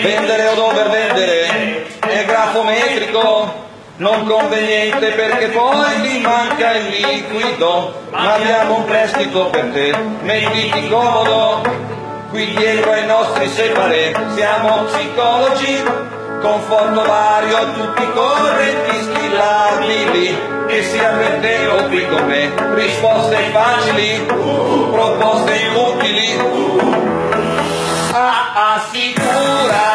Vendere o dover vendere? È grafometrico, non conveniente perché poi ti manca il liquido, ma abbiamo un prestito per te, mettiti comodo, qui dietro ai nostri separé, siamo psicologi, conforto vario, tutti correnti schillabili, che sia per te applicano é. risposte facili, proposte utili. A ah, assegura. Ah,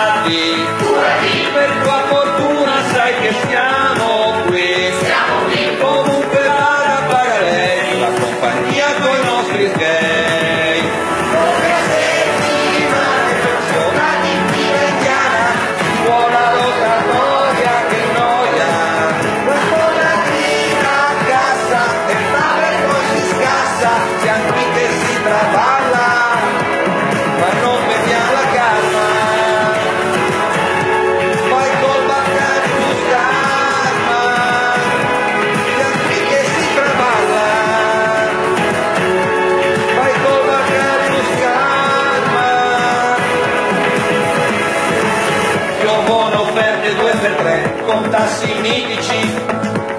con tassi mitici,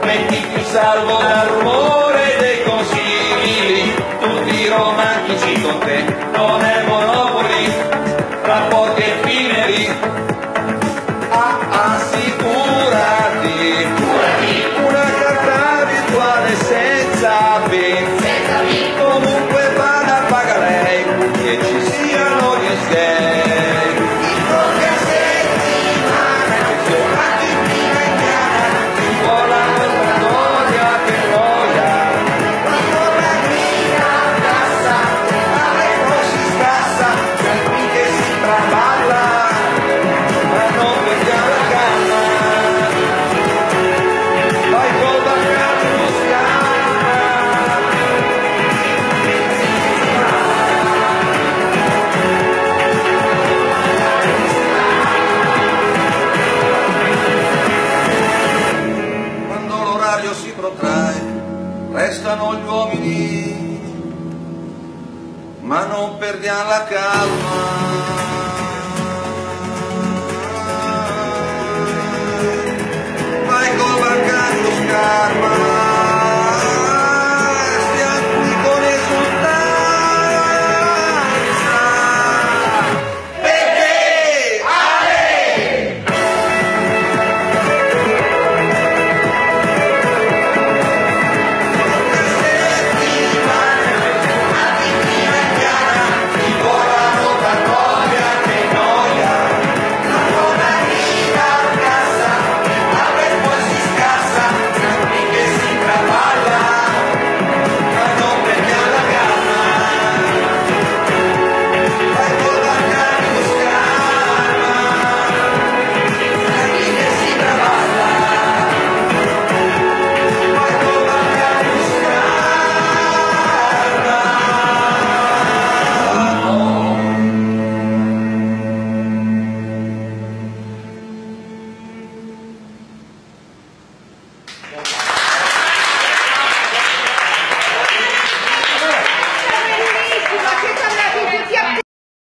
mettiti in salvo dal rumore dei consigli, tutti romantici con te, non è monopoli, ma non perdiamo la calma.